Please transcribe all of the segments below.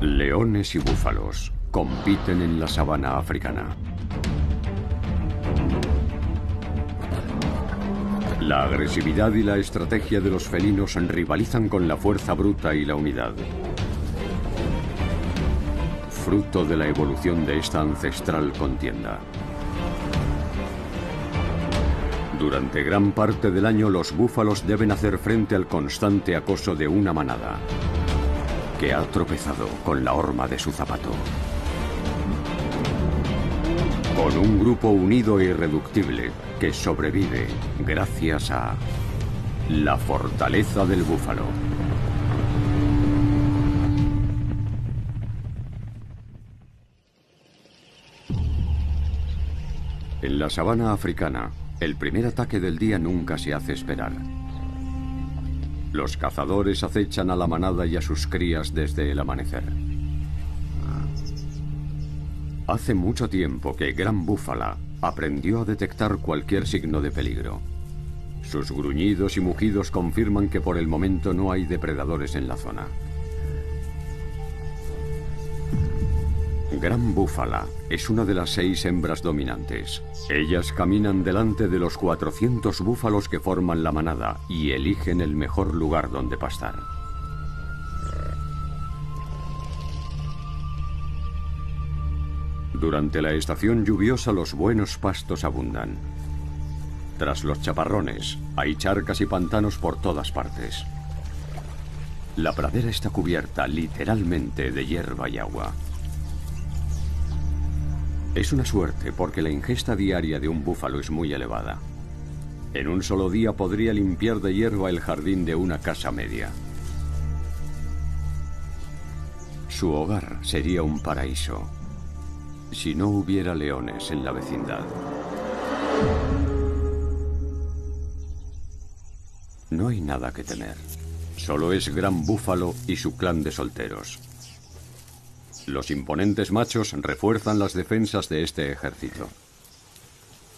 Leones y búfalos compiten en la sabana africana. La agresividad y la estrategia de los felinos rivalizan con la fuerza bruta y la unidad. Fruto de la evolución de esta ancestral contienda. Durante gran parte del año los búfalos deben hacer frente al constante acoso de una manada que ha tropezado con la horma de su zapato. Con un grupo unido e irreductible que sobrevive gracias a la fortaleza del búfalo. En la sabana africana, el primer ataque del día nunca se hace esperar. Los cazadores acechan a la manada y a sus crías desde el amanecer. Hace mucho tiempo que Gran Búfala aprendió a detectar cualquier signo de peligro. Sus gruñidos y mugidos confirman que por el momento no hay depredadores en la zona. Gran Búfala es una de las seis hembras dominantes. Ellas caminan delante de los 400 búfalos que forman la manada y eligen el mejor lugar donde pastar. Durante la estación lluviosa los buenos pastos abundan. Tras los chaparrones, hay charcas y pantanos por todas partes. La pradera está cubierta literalmente de hierba y agua. Es una suerte porque la ingesta diaria de un búfalo es muy elevada. En un solo día podría limpiar de hierba el jardín de una casa media. Su hogar sería un paraíso si no hubiera leones en la vecindad. No hay nada que temer. Solo es Gran Búfalo y su clan de solteros. Los imponentes machos refuerzan las defensas de este ejército.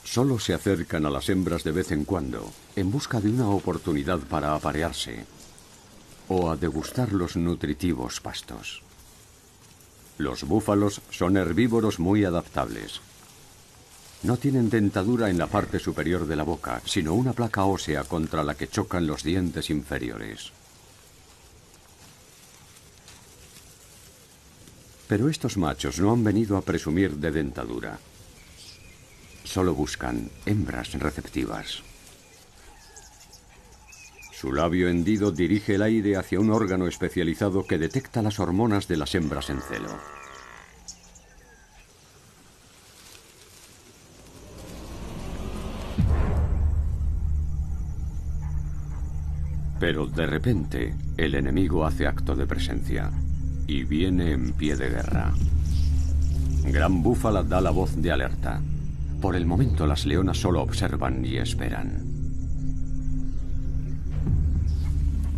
Solo se acercan a las hembras de vez en cuando, en busca de una oportunidad para aparearse o a degustar los nutritivos pastos. Los búfalos son herbívoros muy adaptables. No tienen dentadura en la parte superior de la boca, sino una placa ósea contra la que chocan los dientes inferiores. Pero estos machos no han venido a presumir de dentadura. Solo buscan hembras receptivas. Su labio hendido dirige el aire hacia un órgano especializado que detecta las hormonas de las hembras en celo. Pero de repente, el enemigo hace acto de presencia y viene en pie de guerra. Gran Búfala da la voz de alerta. Por el momento las leonas solo observan y esperan.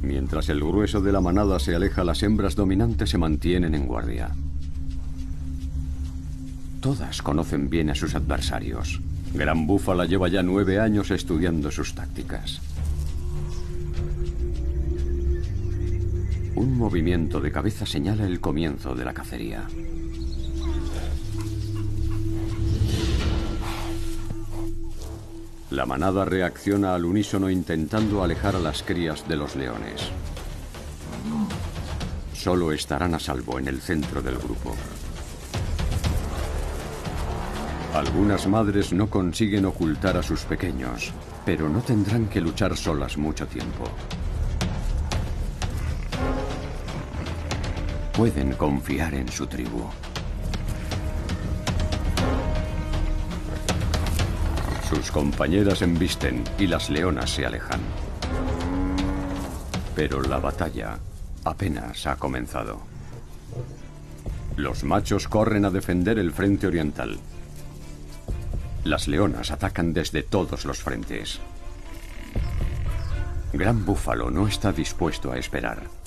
Mientras el grueso de la manada se aleja, las hembras dominantes se mantienen en guardia. Todas conocen bien a sus adversarios. Gran Búfala lleva ya nueve años estudiando sus tácticas. Un movimiento de cabeza señala el comienzo de la cacería. La manada reacciona al unísono intentando alejar a las crías de los leones. Solo estarán a salvo en el centro del grupo. Algunas madres no consiguen ocultar a sus pequeños, pero no tendrán que luchar solas mucho tiempo. Pueden confiar en su tribu. Sus compañeras embisten y las leonas se alejan. Pero la batalla apenas ha comenzado. Los machos corren a defender el frente oriental. Las leonas atacan desde todos los frentes. Gran Búfalo no está dispuesto a esperar.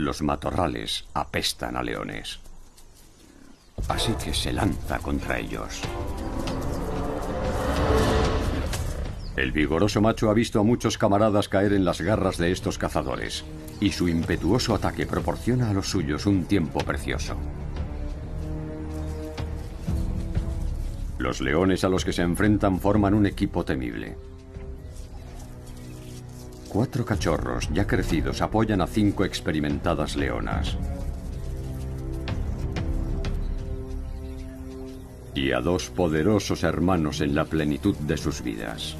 Los matorrales apestan a leones. Así que se lanza contra ellos. El vigoroso macho ha visto a muchos camaradas caer en las garras de estos cazadores, y su impetuoso ataque proporciona a los suyos un tiempo precioso. Los leones a los que se enfrentan forman un equipo temible. Cuatro cachorros ya crecidos apoyan a cinco experimentadas leonas. Y a dos poderosos hermanos en la plenitud de sus vidas.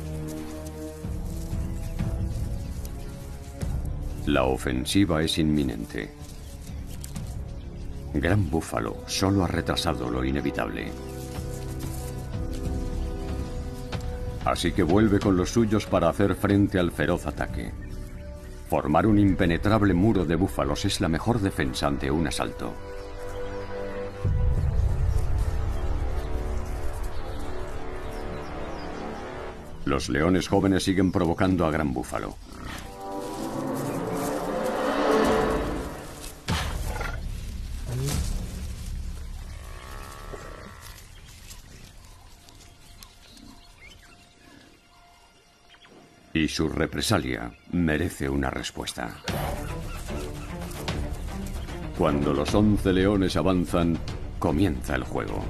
La ofensiva es inminente. Gran Búfalo solo ha retrasado lo inevitable. Así que vuelve con los suyos para hacer frente al feroz ataque. Formar un impenetrable muro de búfalos es la mejor defensa ante un asalto. Los leones jóvenes siguen provocando a Gran Búfalo. Su represalia merece una respuesta. Cuando los once leones avanzan, comienza el juego.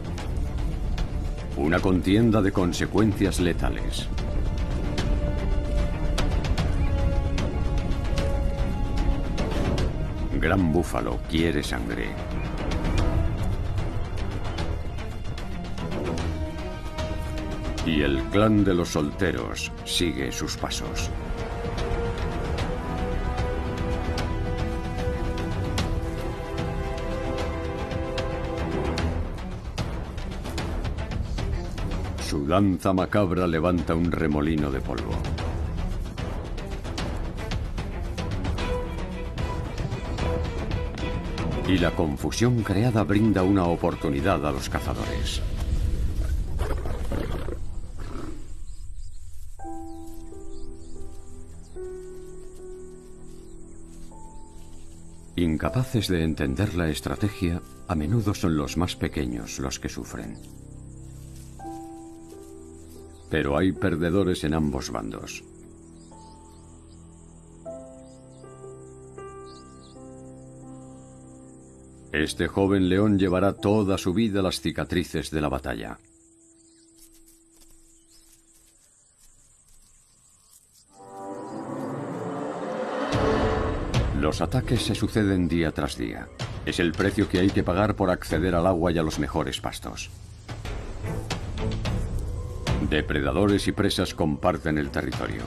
Una contienda de consecuencias letales. Gran Búfalo quiere sangre. Y el clan de los solteros sigue sus pasos. Su danza macabra levanta un remolino de polvo. Y la confusión creada brinda una oportunidad a los cazadores. Incapaces de entender la estrategia, a menudo son los más pequeños los que sufren. Pero hay perdedores en ambos bandos. Este joven león llevará toda su vida las cicatrices de la batalla. Los ataques se suceden día tras día. Es el precio que hay que pagar por acceder al agua y a los mejores pastos. Depredadores y presas comparten el territorio.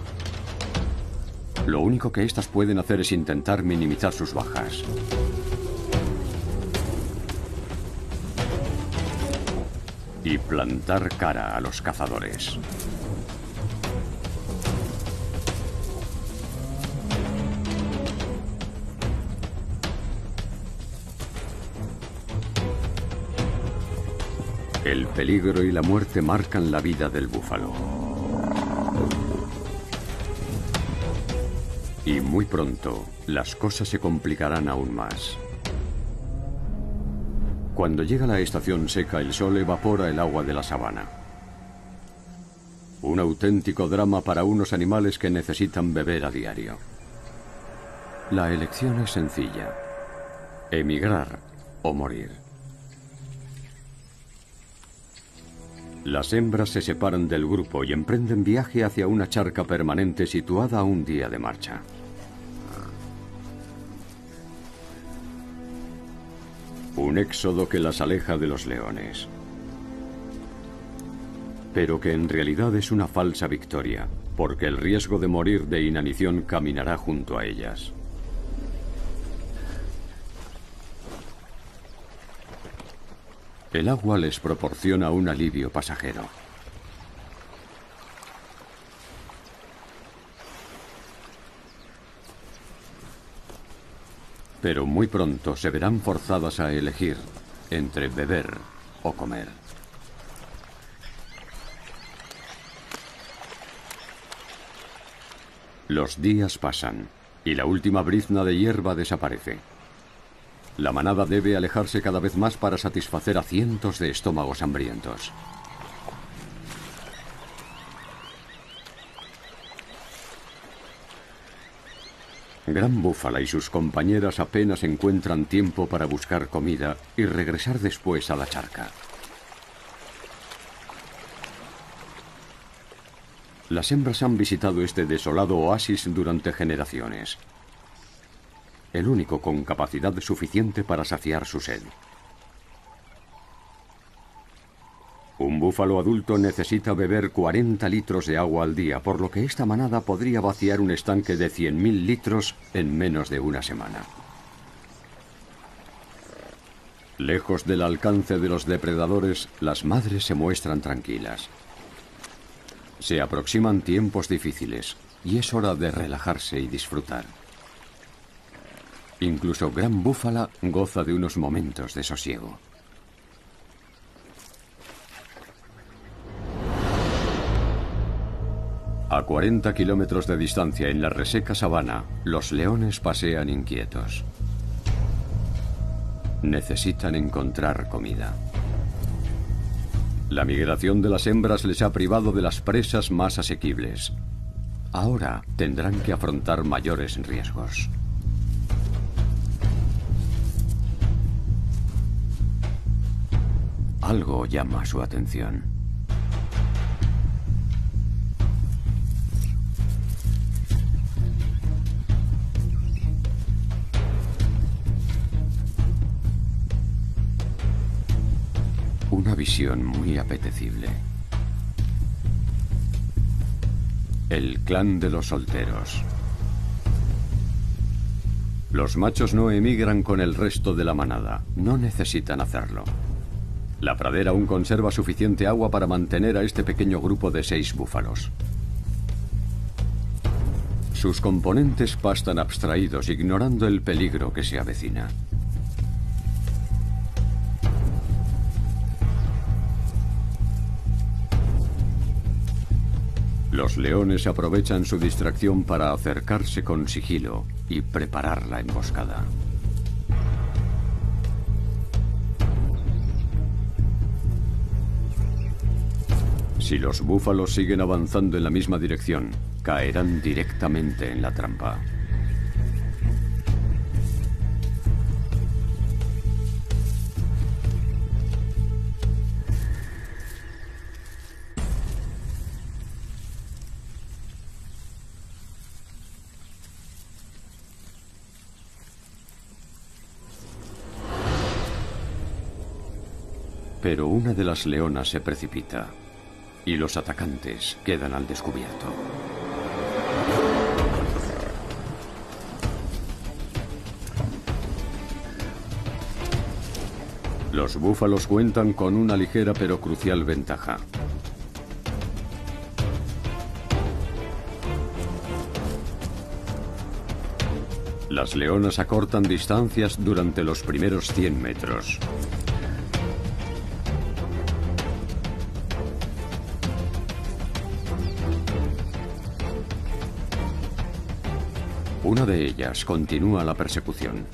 Lo único que éstas pueden hacer es intentar minimizar sus bajas. Y plantar cara a los cazadores. El peligro y la muerte marcan la vida del búfalo. Y muy pronto, las cosas se complicarán aún más. Cuando llega la estación seca, el sol evapora el agua de la sabana. Un auténtico drama para unos animales que necesitan beber a diario. La elección es sencilla. Emigrar o morir. Las hembras se separan del grupo y emprenden viaje hacia una charca permanente situada a un día de marcha. Un éxodo que las aleja de los leones. Pero que en realidad es una falsa victoria, porque el riesgo de morir de inanición caminará junto a ellas. El agua les proporciona un alivio pasajero. Pero muy pronto se verán forzadas a elegir entre beber o comer. Los días pasan y la última brizna de hierba desaparece. La manada debe alejarse cada vez más para satisfacer a cientos de estómagos hambrientos. Gran Búfala y sus compañeras apenas encuentran tiempo para buscar comida y regresar después a la charca. Las hembras han visitado este desolado oasis durante generaciones. El único con capacidad suficiente para saciar su sed. Un búfalo adulto necesita beber 40 litros de agua al día, por lo que esta manada podría vaciar un estanque de 100.000 litros en menos de una semana. Lejos del alcance de los depredadores, las madres se muestran tranquilas. Se aproximan tiempos difíciles y es hora de relajarse y disfrutar. Incluso Gran Búfala goza de unos momentos de sosiego. A 40 kilómetros de distancia en la reseca sabana, los leones pasean inquietos. Necesitan encontrar comida. La migración de las hembras les ha privado de las presas más asequibles. Ahora tendrán que afrontar mayores riesgos. Algo llama su atención. Una visión muy apetecible. El clan de los solteros. Los machos no emigran con el resto de la manada. No necesitan hacerlo. La pradera aún conserva suficiente agua para mantener a este pequeño grupo de seis búfalos. Sus componentes pastan abstraídos, ignorando el peligro que se avecina. Los leones aprovechan su distracción para acercarse con sigilo y preparar la emboscada. Si los búfalos siguen avanzando en la misma dirección, caerán directamente en la trampa. Pero una de las leonas se precipita y los atacantes quedan al descubierto. Los búfalos cuentan con una ligera pero crucial ventaja. Las leonas acortan distancias durante los primeros 100 metros. Una de ellas continúa la persecución,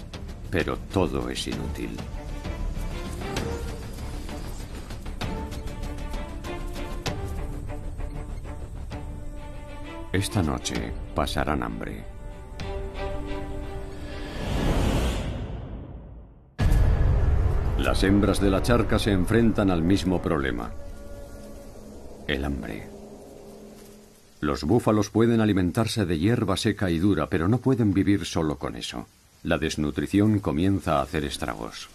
pero todo es inútil. Esta noche pasarán hambre. Las hembras de la charca se enfrentan al mismo problema. El hambre. Los búfalos pueden alimentarse de hierba seca y dura, pero no pueden vivir solo con eso. La desnutrición comienza a hacer estragos.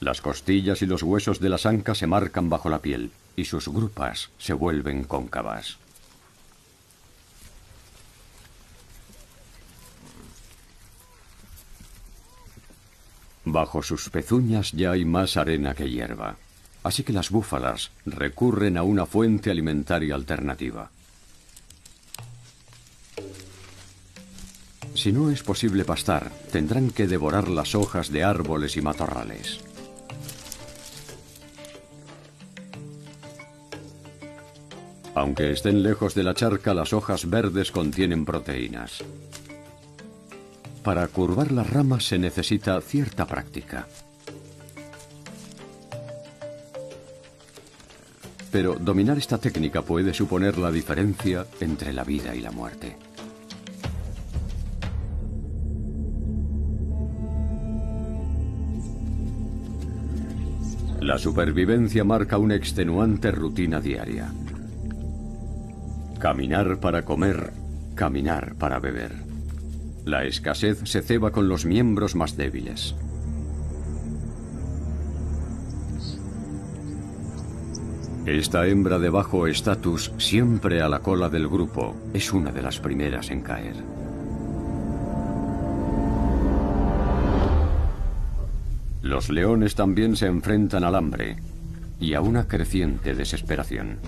Las costillas y los huesos de las ancas se marcan bajo la piel y sus grupas se vuelven cóncavas. Bajo sus pezuñas ya hay más arena que hierba, así que las búfalas recurren a una fuente alimentaria alternativa. Si no es posible pastar, tendrán que devorar las hojas de árboles y matorrales. Aunque estén lejos de la charca, las hojas verdes contienen proteínas. Para curvar las ramas se necesita cierta práctica. Pero dominar esta técnica puede suponer la diferencia entre la vida y la muerte. La supervivencia marca una extenuante rutina diaria. Caminar para comer, caminar para beber. La escasez se ceba con los miembros más débiles. Esta hembra de bajo estatus, siempre a la cola del grupo, es una de las primeras en caer. Los leones también se enfrentan al hambre y a una creciente desesperación.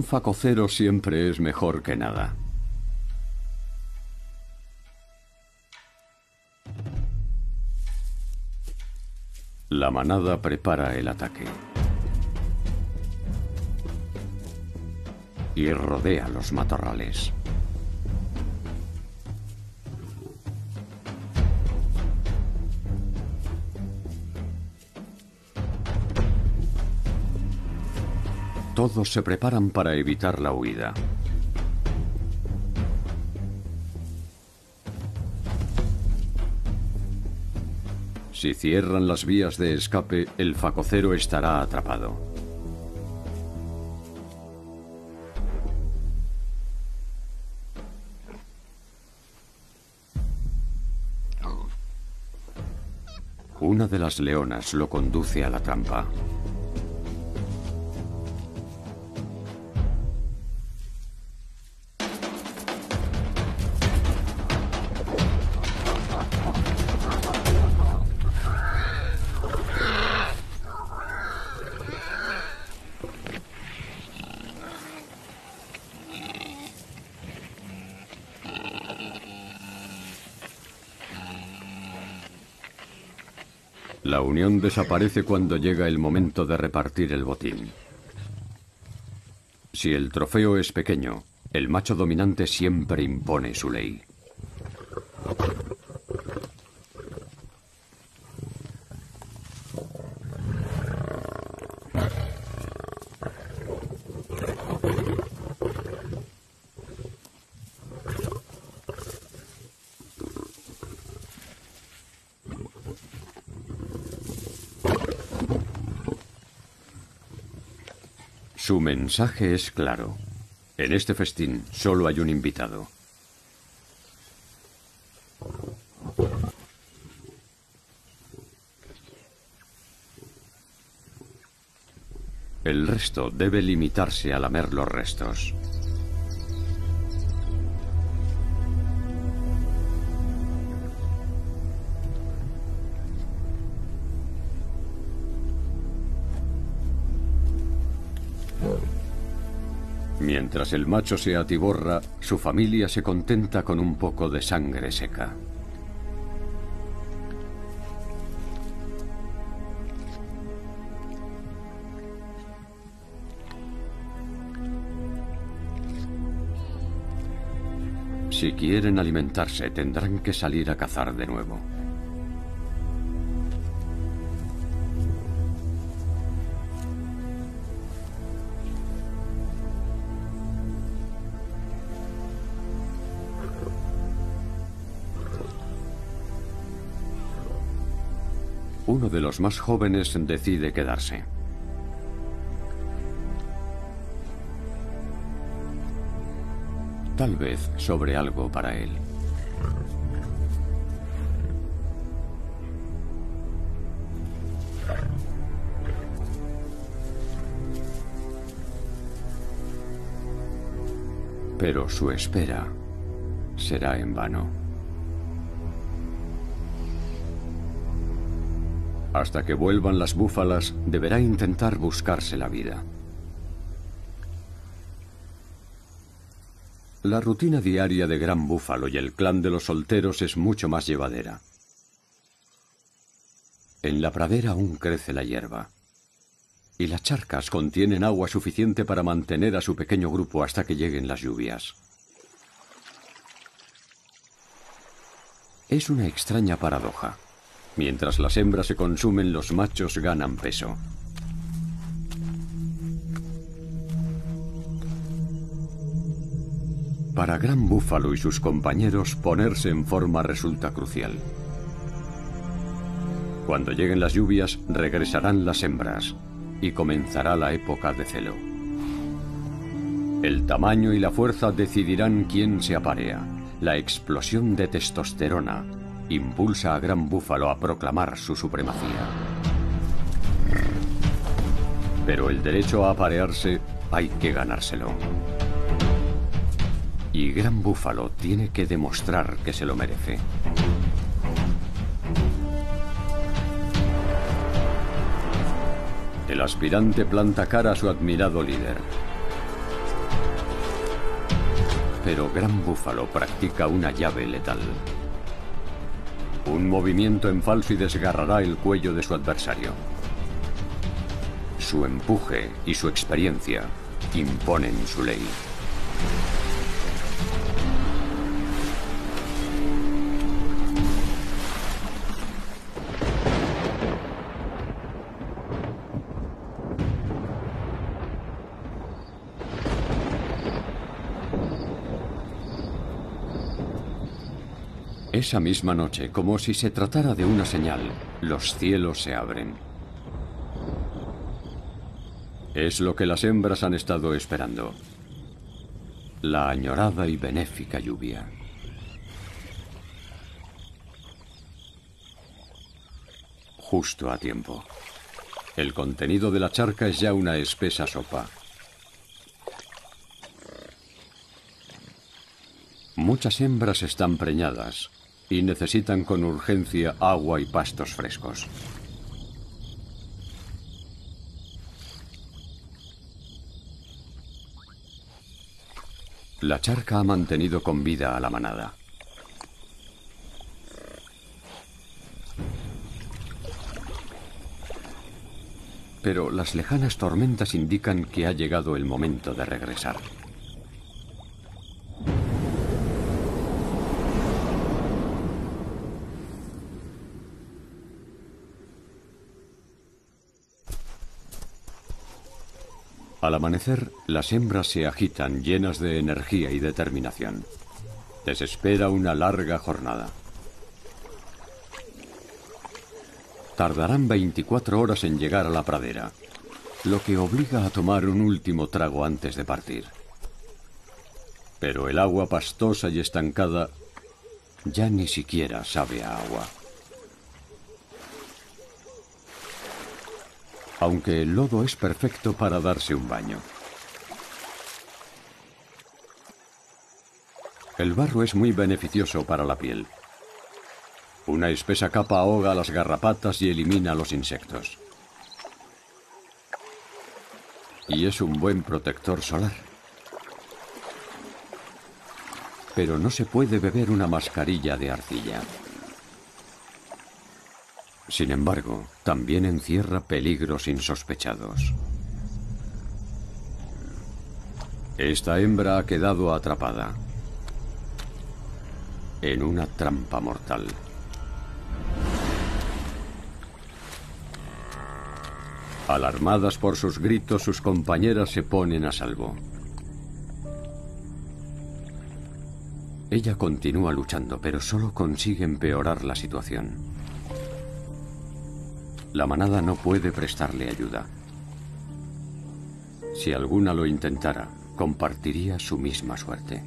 Un facocero siempre es mejor que nada. La manada prepara el ataque. Y rodea los matorrales. Todos se preparan para evitar la huida. Si cierran las vías de escape, el facocero estará atrapado. Una de las leonas lo conduce a la trampa. Unión desaparece cuando llega el momento de repartir el botín. Si el trofeo es pequeño, el macho dominante siempre impone su ley. Su mensaje es claro. En este festín solo hay un invitado. El resto debe limitarse a lamer los restos. Mientras el macho se atiborra, su familia se contenta con un poco de sangre seca. Si quieren alimentarse, tendrán que salir a cazar de nuevo. Uno de los más jóvenes decide quedarse. Tal vez sobre algo para él. Pero su espera será en vano. Hasta que vuelvan las búfalas, deberá intentar buscarse la vida. La rutina diaria de Gran Búfalo y el clan de los solteros es mucho más llevadera. En la pradera aún crece la hierba. Y las charcas contienen agua suficiente para mantener a su pequeño grupo hasta que lleguen las lluvias. Es una extraña paradoja. Mientras las hembras se consumen, los machos ganan peso. Para Gran Búfalo y sus compañeros, ponerse en forma resulta crucial. Cuando lleguen las lluvias, regresarán las hembras y comenzará la época de celo. El tamaño y la fuerza decidirán quién se aparea. La explosión de testosterona impulsa a Gran Búfalo a proclamar su supremacía. Pero el derecho a aparearse hay que ganárselo. Y Gran Búfalo tiene que demostrar que se lo merece. El aspirante planta cara a su admirado líder. Pero Gran Búfalo practica una llave letal. Un movimiento en falso y desgarrará el cuello de su adversario. Su empuje y su experiencia imponen su ley. Esa misma noche, como si se tratara de una señal, los cielos se abren. Es lo que las hembras han estado esperando. La añorada y benéfica lluvia. Justo a tiempo. El contenido de la charca es ya una espesa sopa. Muchas hembras están preñadas, y necesitan con urgencia agua y pastos frescos. La charca ha mantenido con vida a la manada. Pero las lejanas tormentas indican que ha llegado el momento de regresar. Al amanecer, las hembras se agitan llenas de energía y determinación. Desespera una larga jornada. Tardarán 24 horas en llegar a la pradera, lo que obliga a tomar un último trago antes de partir. Pero el agua pastosa y estancada ya ni siquiera sabe a agua. Aunque el lodo es perfecto para darse un baño. El barro es muy beneficioso para la piel. Una espesa capa ahoga las garrapatas y elimina los insectos. Y es un buen protector solar. Pero no se puede beber una mascarilla de arcilla. Sin embargo, también encierra peligros insospechados. Esta hembra ha quedado atrapada en una trampa mortal. Alarmadas por sus gritos, sus compañeras se ponen a salvo. Ella continúa luchando, pero solo consigue empeorar la situación. La manada no puede prestarle ayuda. Si alguna lo intentara, compartiría su misma suerte.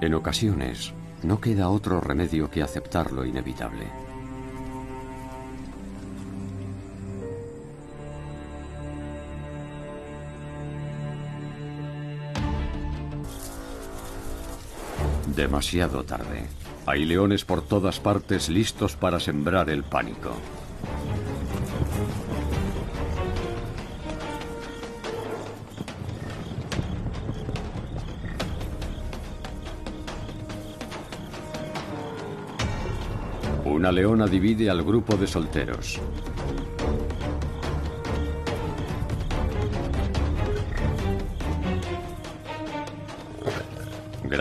En ocasiones, no queda otro remedio que aceptar lo inevitable. Demasiado tarde. Hay leones por todas partes listos para sembrar el pánico. Una leona divide al grupo de solteros.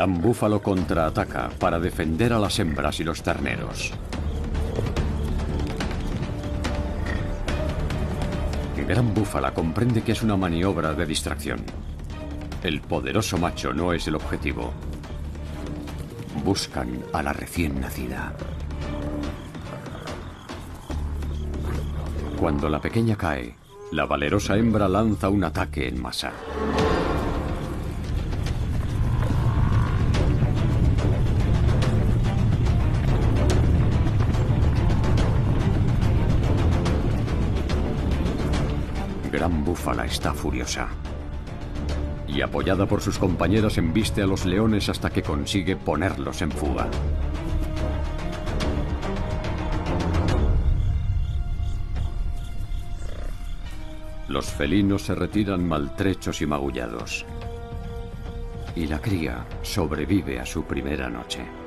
Gran búfalo contraataca para defender a las hembras y los terneros. Gran búfala comprende que es una maniobra de distracción. El poderoso macho no es el objetivo. Buscan a la recién nacida. Cuando la pequeña cae, la valerosa hembra lanza un ataque en masa. Búfala está furiosa. Y apoyada por sus compañeras embiste a los leones hasta que consigue ponerlos en fuga. Los felinos se retiran maltrechos y magullados. Y la cría sobrevive a su primera noche.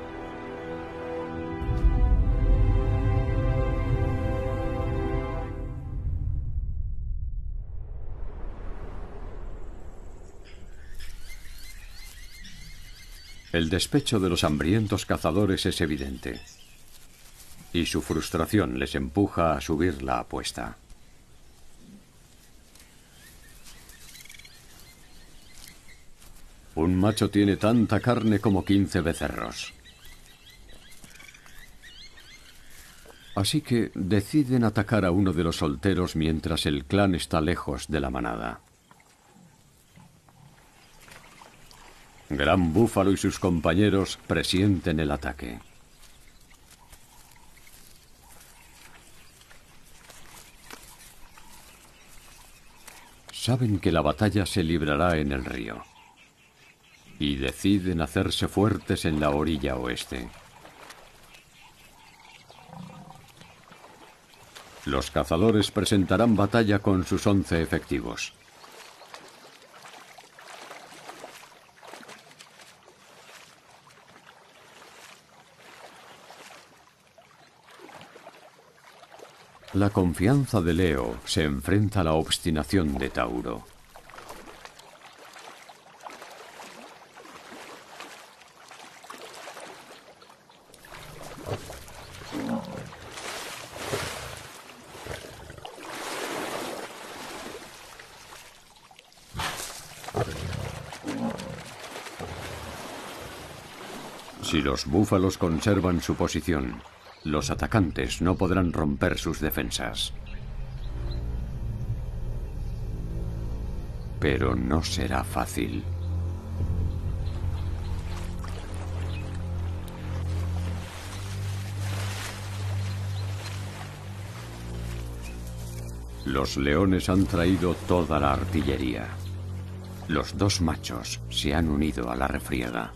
El despecho de los hambrientos cazadores es evidente. Y su frustración les empuja a subir la apuesta. Un macho tiene tanta carne como 15 becerros. Así que deciden atacar a uno de los solteros mientras el clan está lejos de la manada. Gran Búfalo y sus compañeros presienten el ataque. Saben que la batalla se librará en el río y deciden hacerse fuertes en la orilla oeste. Los cazadores presentarán batalla con sus once efectivos. La confianza de Leo se enfrenta a la obstinación de Tauro. Si los búfalos conservan su posición, los atacantes no podrán romper sus defensas. Pero no será fácil. Los leones han traído toda la artillería. Los dos machos se han unido a la refriega.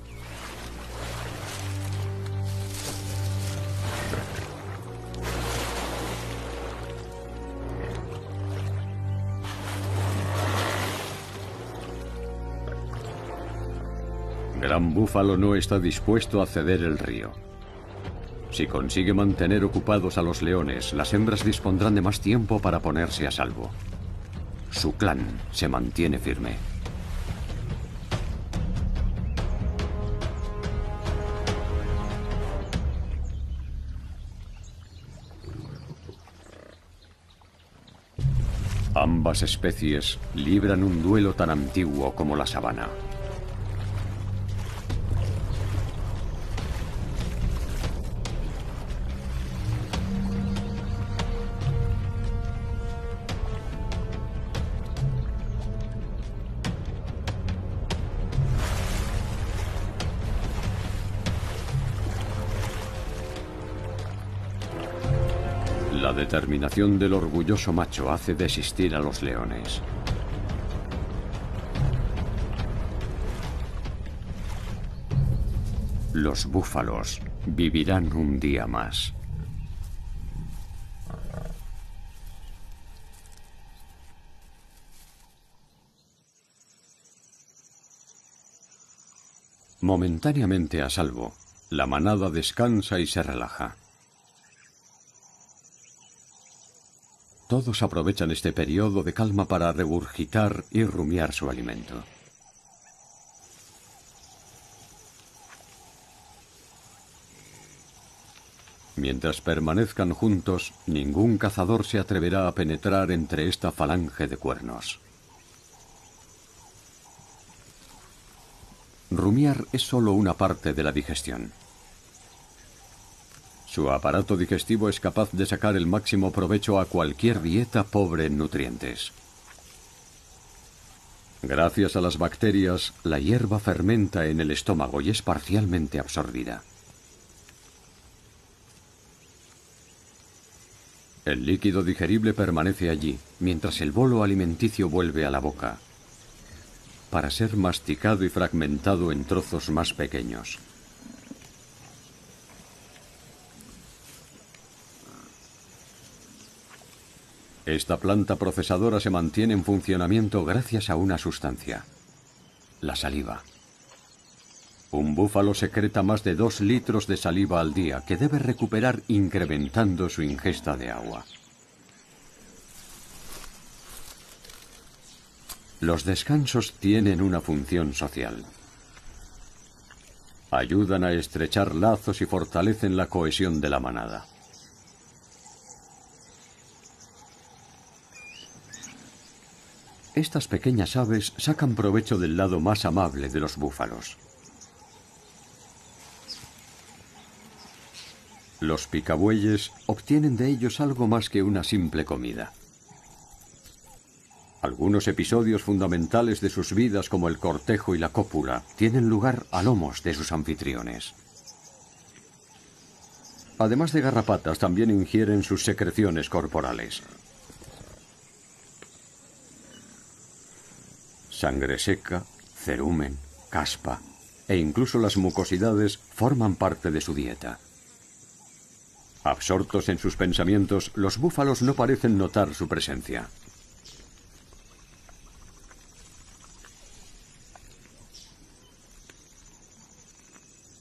Búfalo no está dispuesto a ceder el río. Si consigue mantener ocupados a los leones, las hembras dispondrán de más tiempo para ponerse a salvo. Su clan se mantiene firme. Ambas especies libran un duelo tan antiguo como la sabana. Determinación del orgulloso macho hace desistir a los leones. Los búfalos vivirán un día más. Momentáneamente a salvo, la manada descansa y se relaja. Todos aprovechan este periodo de calma para regurgitar y rumiar su alimento. Mientras permanezcan juntos, ningún cazador se atreverá a penetrar entre esta falange de cuernos. Rumiar es solo una parte de la digestión. Su aparato digestivo es capaz de sacar el máximo provecho a cualquier dieta pobre en nutrientes. Gracias a las bacterias, la hierba fermenta en el estómago y es parcialmente absorbida. El líquido digerible permanece allí, mientras el bolo alimenticio vuelve a la boca, para ser masticado y fragmentado en trozos más pequeños. Esta planta procesadora se mantiene en funcionamiento gracias a una sustancia, la saliva. Un búfalo secreta más de dos litros de saliva al día que debe recuperar incrementando su ingesta de agua. Los descansos tienen una función social. Ayudan a estrechar lazos y fortalecen la cohesión de la manada. Estas pequeñas aves sacan provecho del lado más amable de los búfalos. Los picabueyes obtienen de ellos algo más que una simple comida. Algunos episodios fundamentales de sus vidas como el cortejo y la cópula tienen lugar a lomos de sus anfitriones. Además de garrapatas, también ingieren sus secreciones corporales. Sangre seca, cerumen, caspa e incluso las mucosidades forman parte de su dieta. Absortos en sus pensamientos, los búfalos no parecen notar su presencia.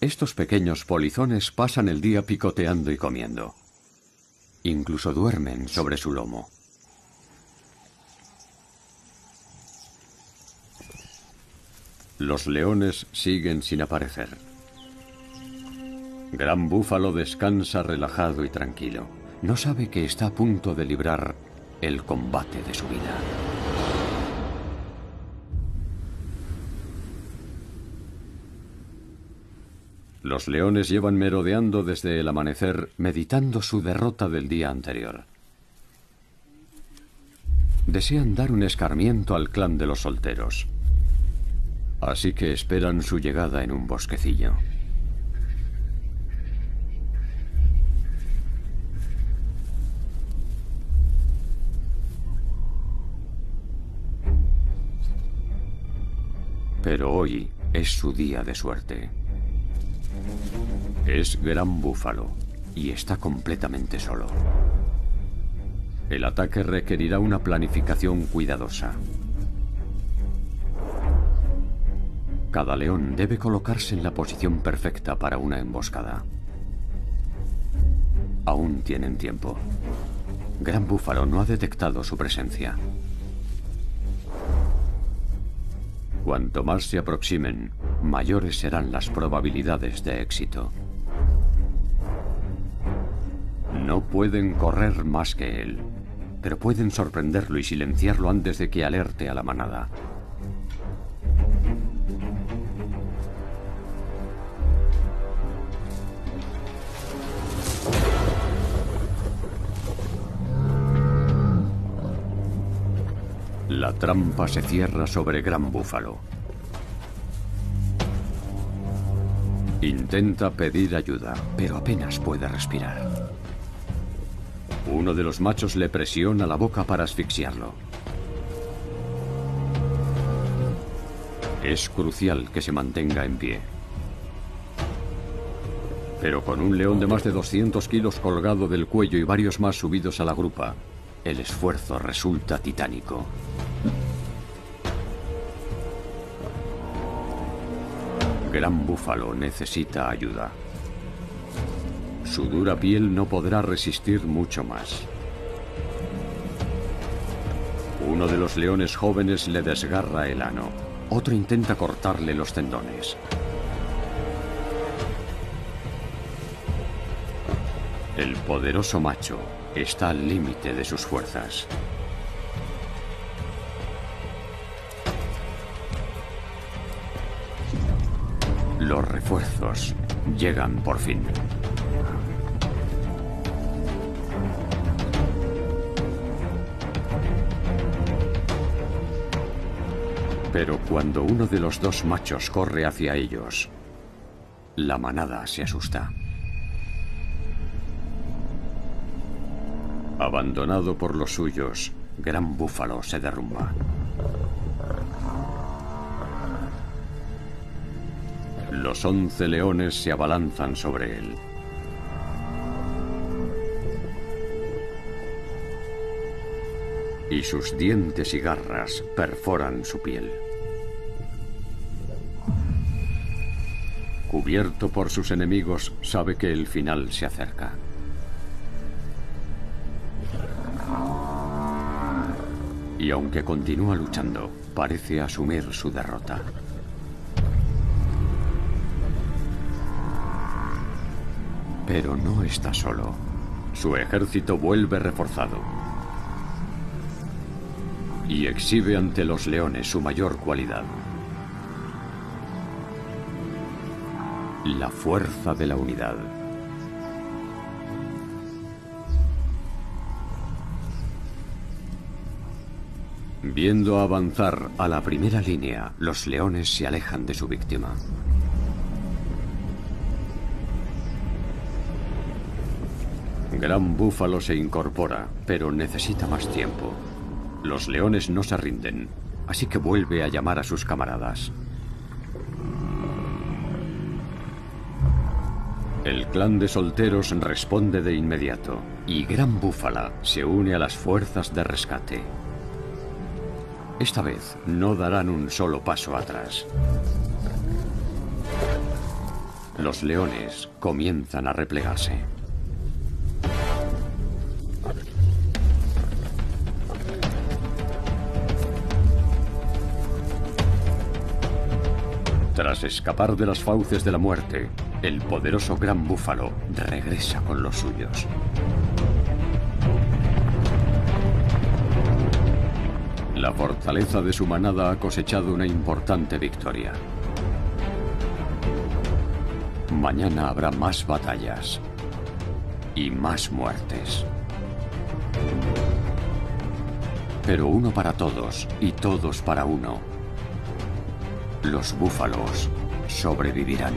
Estos pequeños polizones pasan el día picoteando y comiendo. Incluso duermen sobre su lomo. Los leones siguen sin aparecer. Gran Búfalo descansa relajado y tranquilo. No sabe que está a punto de librar el combate de su vida. Los leones llevan merodeando desde el amanecer, meditando su derrota del día anterior. Desean dar un escarmiento al clan de los solteros. Así que esperan su llegada en un bosquecillo. Pero hoy es su día de suerte. Es gran búfalo y está completamente solo. El ataque requerirá una planificación cuidadosa. Cada león debe colocarse en la posición perfecta para una emboscada. Aún tienen tiempo. Gran Búfalo no ha detectado su presencia. Cuanto más se aproximen, mayores serán las probabilidades de éxito. No pueden correr más que él, pero pueden sorprenderlo y silenciarlo antes de que alerte a la manada. La trampa se cierra sobre Gran Búfalo. Intenta pedir ayuda, pero apenas puede respirar. Uno de los machos le presiona la boca para asfixiarlo. Es crucial que se mantenga en pie. Pero con un león de más de 200 kilos colgado del cuello y varios más subidos a la grupa, el esfuerzo resulta titánico. Gran Búfalo necesita ayuda. Su dura piel no podrá resistir mucho más. Uno de los leones jóvenes le desgarra el ano. Otro intenta cortarle los tendones. El poderoso macho está al límite de sus fuerzas. Refuerzos llegan por fin. Pero cuando uno de los dos machos corre hacia ellos, la manada se asusta. Abandonado por los suyos, Gran Búfalo se derrumba. Los once leones se abalanzan sobre él. Y sus dientes y garras perforan su piel. Cubierto por sus enemigos, sabe que el final se acerca. Y aunque continúa luchando, parece asumir su derrota. Pero no está solo. Su ejército vuelve reforzado. Y exhibe ante los leones su mayor cualidad. La fuerza de la unidad. Viendo avanzar a la primera línea, los leones se alejan de su víctima. Gran Búfalo se incorpora, pero necesita más tiempo. Los leones no se rinden, así que vuelve a llamar a sus camaradas. El clan de solteros responde de inmediato y Gran Búfala se une a las fuerzas de rescate. Esta vez no darán un solo paso atrás. Los leones comienzan a replegarse. Tras escapar de las fauces de la muerte, el poderoso Gran Búfalo regresa con los suyos. La fortaleza de su manada ha cosechado una importante victoria. Mañana habrá más batallas y más muertes. Pero uno para todos y todos para uno. Los búfalos sobrevivirán.